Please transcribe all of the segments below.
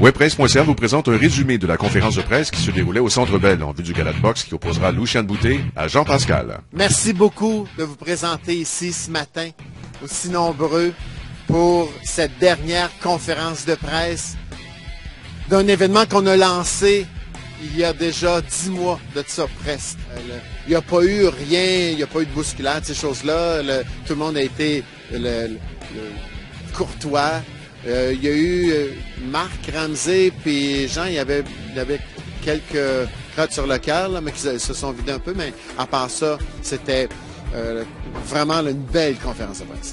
Webpresse.ca vous présente un résumé de la conférence de presse qui se déroulait au Centre Bell en vue du gala de boxe qui opposera Lucien Boutet à Jean Pascal. Merci beaucoup de vous présenter ici ce matin, aussi nombreux, pour cette dernière conférence de presse d'un événement qu'on a lancé il y a déjà dix mois de ça presque. Euh, il n'y a pas eu rien, il n'y a pas eu de bousculade, ces choses-là. Tout le monde a été le, courtois. Euh, il y a eu euh, Marc Ramsey puis Jean, il y avait, quelques crottes sur le cœur, mais qui se sont vidés un peu. Mais à part ça, c'était vraiment une belle conférence de presse.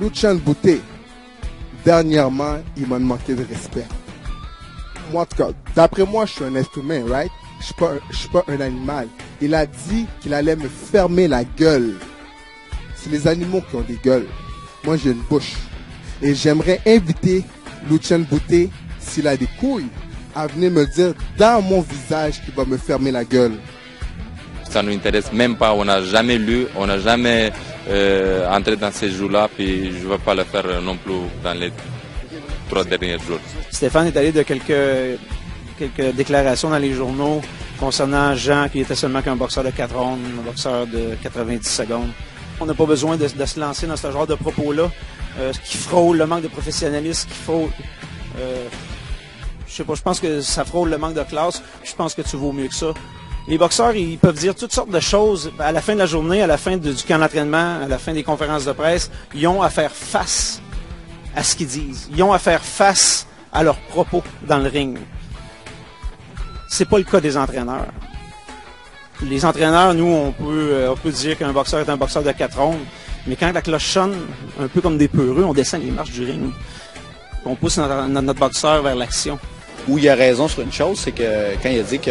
Lucien Boutet, dernièrement, il m'a manqué de respect moi, en tout cas, d'après moi, je suis un être humain, right? Je je suis pas un animal. Il a dit qu'il allait me fermer la gueule. C'est les animaux qui ont des gueules. Moi, j'ai une bouche. Et j'aimerais inviter Lucien Boutet, s'il a des couilles, à venir me dire dans mon visage qu'il va me fermer la gueule. Ça nous intéresse même pas. On n'a jamais lu, on n'a jamais euh, entré dans ces jours-là, puis je ne vais pas le faire non plus dans les trois derniers jours. Stéphane est allé de quelques, quelques déclarations dans les journaux concernant Jean qui était seulement qu'un boxeur de 4 rondes, un boxeur de 90 secondes. On n'a pas besoin de, se lancer dans ce genre de propos-là, euh, qui frôle le manque de professionnalisme, qui frôle... Euh, je sais pas, je pense que ça frôle le manque de classe. Je pense que tu vaux mieux que ça. Les boxeurs, ils peuvent dire toutes sortes de choses. À la fin de la journée, à la fin du camp d'entraînement, à la fin des conférences de presse, ils ont à faire face à ce qu'ils disent. Ils ont à faire face à leurs propos dans le ring. C'est pas le cas des entraîneurs. Les entraîneurs, nous, on peut, euh, on peut dire qu'un boxeur est un boxeur de quatre rondes, mais quand la cloche sonne, un peu comme des peureux, on descend les marches du ring. On pousse notre, boxeur vers l'action. Où il a raison sur une chose, c'est que quand il a dit que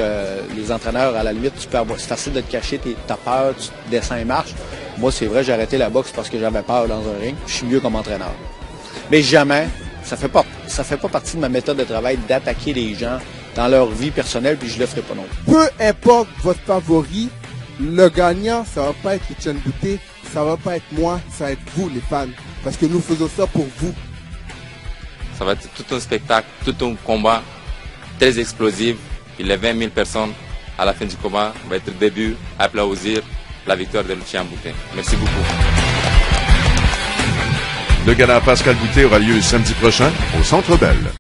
les entraîneurs, à la limite, tu peux c'est facile de te cacher, t'as peur, tu descends les marches. Moi, c'est vrai, j'ai arrêté la boxe parce que j'avais peur dans un ring. Je suis mieux comme entraîneur. Mais jamais, ça fait pas, ça fait pas partie de ma méthode de travail d'attaquer les gens dans leur vie personnelle, puis je le ferai pas non plus. Peu importe votre favori, le gagnant, ça va pas être Etienne Boutet, ça va pas être moi, ça va être vous les fans. Parce que nous faisons ça pour vous. Ça va être tout un spectacle, tout un combat très explosif. Il y a 20 000 personnes à la fin du combat. va être début, applaudir la victoire de Lucien Boutet. Merci beaucoup. Le gala Pascal Boutet aura lieu samedi prochain au Centre Bell.